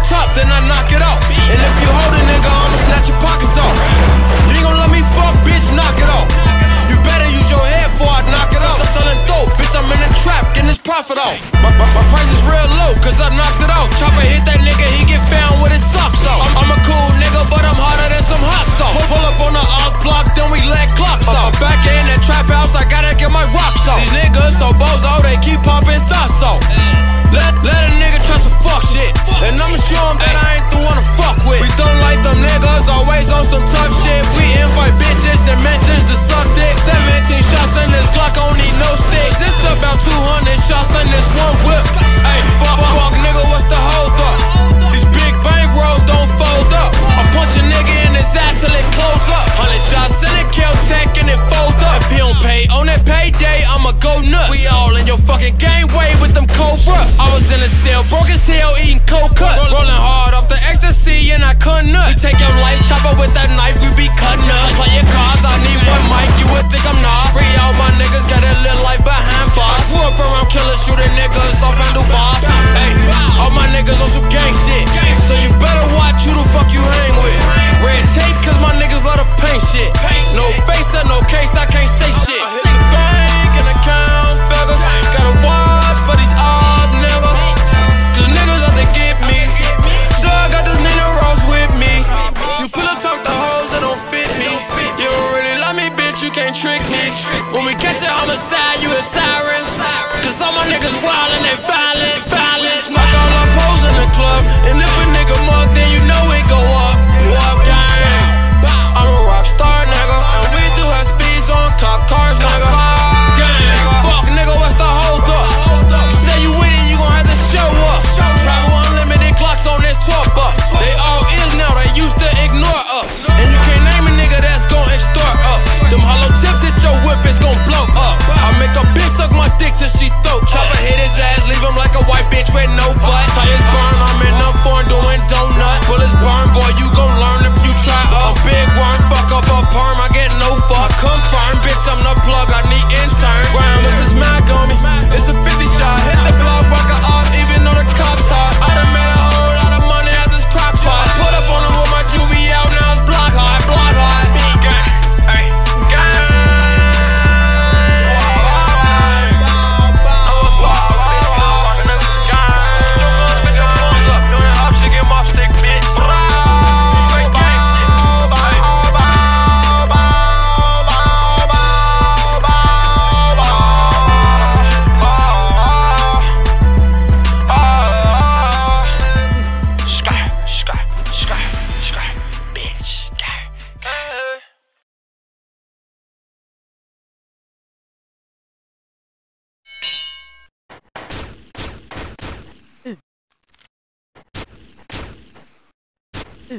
Your top, then I knock it off. And if you hold it, nigga, I'ma snatch your pockets off. You ain't gon' let me fuck, bitch, knock it off. You better use your head before I knock it off. Selling dope, bitch, I'm in the trap, getting this profit off. My, my, my price is real low, cause I knocked it off. Chopper hit that nigga, he get found with his socks off. I'm, I'm a cool nigga, but I'm harder than some hot sauce. Pull, up on the off block, then we let clocks off. Back in that trap house, I gotta get my rocks off. These niggas so bozo, they keep popping thoughts off. That payday, I'ma go nuts. We all in your fucking game way with them cold rusts. I was in a cell, broke as hell, eating cold cuts. Rolling hard off the ecstasy and I cut nuts. We take your life chopper with that knife, we be cutting up. Play your cards, I need one mic, you would think I'm not. Free all my niggas, got a little life behind bars. Grew up around killers, shooting niggas off handlebars. Hey, all my niggas on some gang shit. So you better watch who the fuck you hang with. Red tape, cause my niggas love to paint shit. No face or no case, I can't say shit. Niggas wild bitch with no butt. Tires burn, Ooh.